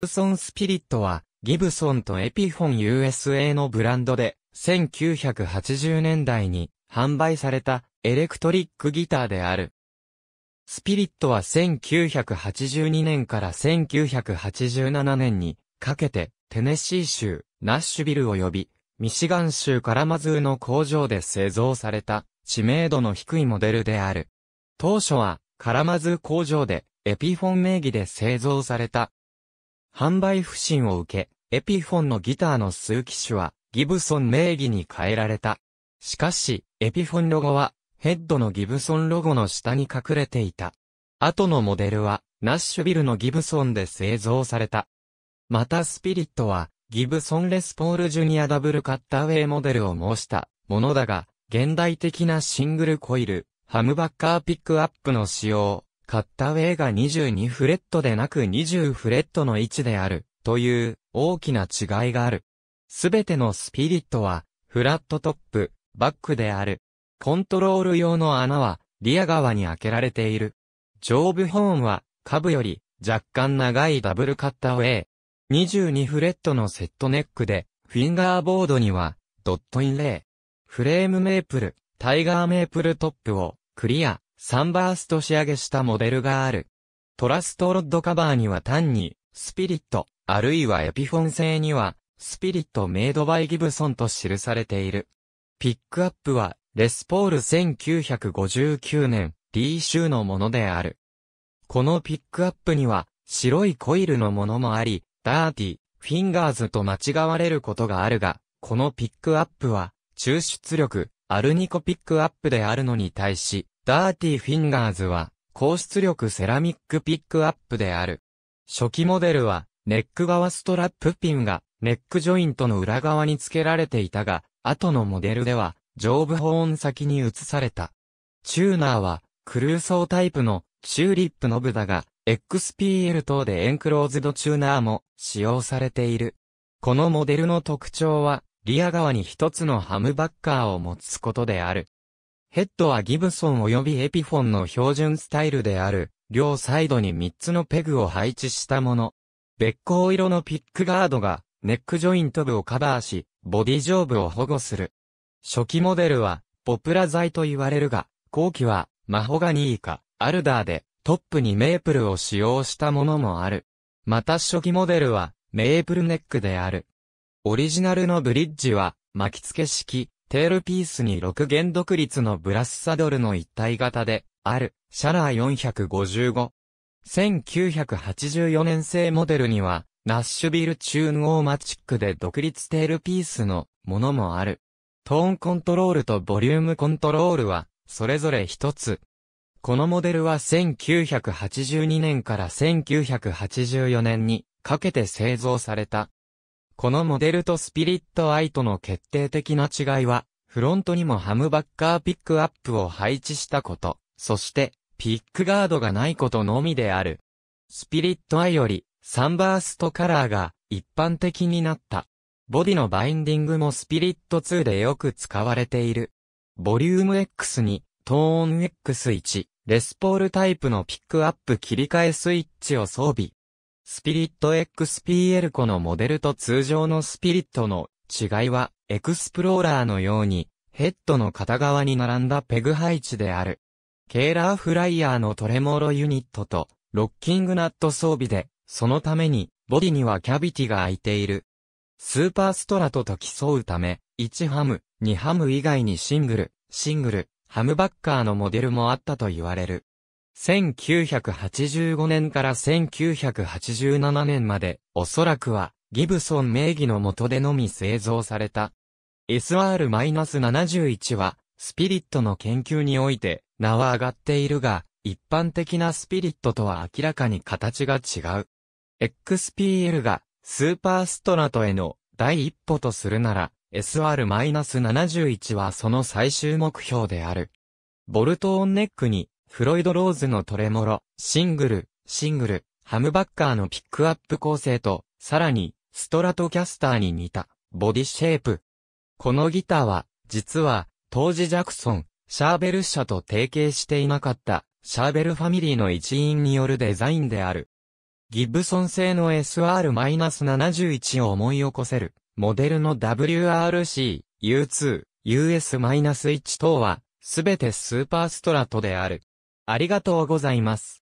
ブソンスピリットは、ギブソンとエピフォン USA のブランドで、1980年代に販売されたエレクトリックギターである。スピリットは1982年から1987年にかけてテネシー州、ナッシュビル及びミシガン州カラマズーの工場で製造された知名度の低いモデルである。当初はカラマズー工場でエピフォン名義で製造された。販売不振を受け、エピフォンのギターの数機種はギブソン名義に変えられた。しかし、エピフォンロゴはヘッドのギブソンロゴの下に隠れていた。後のモデルはナッシュビルのギブソンで製造された。またスピリットはギブソンレスポールジュニアダブルカッターウェイモデルを模したものだが、現代的なシングルコイル、ハムバッカーピックアップの使用、カッターウェイが22フレットでなく20フレットの位置である、という大きな違いがある。すべてのスピリットは、フラットトップ、バックである。コントロール用の穴は、リア側に開けられている。上部ホーンは、下部より、若干長いダブルカッターウェイ。22フレットのセットネックで、フィンガーボードには、ドットインレイ、フレームメープル、タイガーメープルトップを、クリア、サンバースト仕上げしたモデルがある。トラストロッドカバーには単に、スピリット、あるいはエピフォン製には、 Spirit made by Gibson と記されている。ピックアップは、レスポール1959年、D 州のものである。このピックアップには、白いコイルのものもあり、ダーティ、フィンガーズと間違われることがあるが、このピックアップは、中出力、アルニコピックアップであるのに対し、ダーティフィンガーズは、高出力セラミックピックアップである。初期モデルは、ネック側ストラップピンが、ネックジョイントの裏側に付けられていたが、後のモデルでは、上部ホーン先に移された。チューナーは、クルーソンタイプの、チューリップノブだが、XPL 等でエンクローズドチューナーも使用されている。このモデルの特徴は、リア側に一つのハムバッカーを持つことである。ヘッドはギブソン及びエピフォンの標準スタイルである、両サイドに3つのペグを配置したもの。べっ甲色のピックガードが、ネックジョイント部をカバーし、ボディ上部を保護する。初期モデルは、ポプラ材と言われるが、後期は、マホガニーか、アルダーで、トップにメープルを使用したものもある。また初期モデルは、メープルネックである。オリジナルのブリッジは、巻き付け式、テールピースに6弦独立のブラスサドルの一体型で、ある、シャラー455。1984年製モデルには、ナッシュビルチューンオーマチックで独立テールピースのものもある。トーンコントロールとボリュームコントロールは、それぞれ一つ。このモデルは1982年から1984年にかけて製造された。このモデルとスピリット I との決定的な違いは、フロントにもハムバッカーピックアップを配置したこと、そしてピックガードがないことのみである。スピリット I よりサンバーストカラーが一般的になった。ボディのバインディングもスピリット2でよく使われている。ボリューム X2、トーン X1、レスポールタイプのピックアップ切り替えスイッチを装備。スピリット XPL コのモデルと通常のスピリットの違いは、エクスプローラーのように、ヘッドの片側に並んだペグ配置である。ケーラーフライヤーのトレモロユニットと、ロッキングナット装備で、そのために、ボディにはキャビティが開いている。スーパーストラトと競うため、1ハム、2ハム以外にシングル、シングル、ハムバッカーのモデルもあったと言われる。1985年から1987年まで、おそらくは、ギブソン名義の元でのみ製造された。SR-71 は、スピリットの研究において、名は上がっているが、一般的なスピリットとは明らかに形が違う。XPL が、スーパーストラトへの第一歩とするなら、SR-71 はその最終目標である。ボルトオンネックに、フロイド・ローズのトレモロ、シングル、シングル、ハムバッカーのピックアップ構成と、さらに、ストラトキャスターに似た、ボディシェイプ。このギターは、実は、当時ジャクソン、シャーベル社と提携していなかった、シャーベルファミリーの一員によるデザインである。ギブソン製の SR-71 を思い起こせる、モデルの WRC、U2、US-1 等は、すべてスーパーストラトである。ありがとうございます。